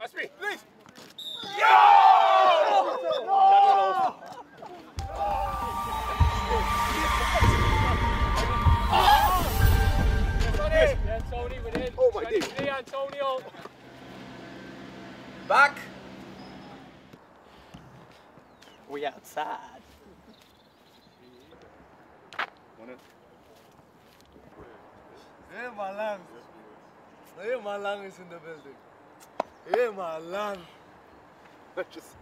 That's me. Please. Tony within. Oh, my Ready, days. three, Antonio. Back. We outside. Hey, eh, Malang. Hey, Malang is in the building. Hey, Malang. Just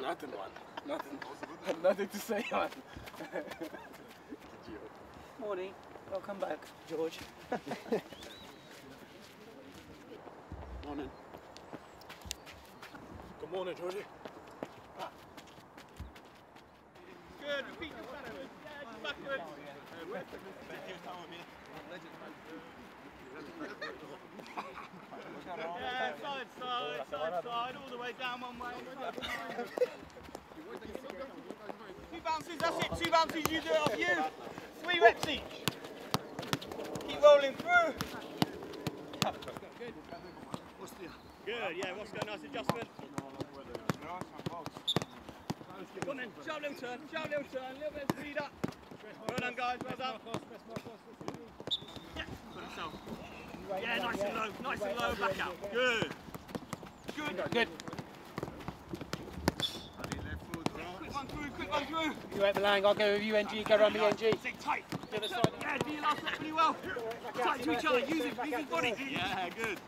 Nothing, man. Nothing. Nothing to say, man. Morning. Welcome back, George. Morning. Good morning, Georgie. Good. Repeat the backwards. Yeah, backwards. Yeah, side, side, all the way down one way. Two bounces, that's it, two bounces, you do it off you. Three reps each. Keep rolling through. Good, yeah, what's going nice adjustment. Come on then, sharp little turn, sharp little turn, little bit of speed up. Well done guys, well done. Yeah. Yeah, nice and low, nice and low, back out. Good. Good. Good. Quick one through, quick one through. You at the line, I'll go with you, NG, go around me, NG. Sit tight. The side. Yeah, do last rep really well. Tight to each other, use his body. Yeah, good.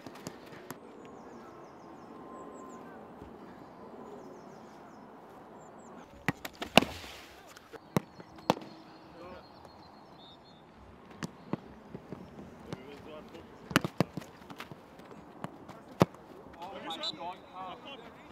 Dog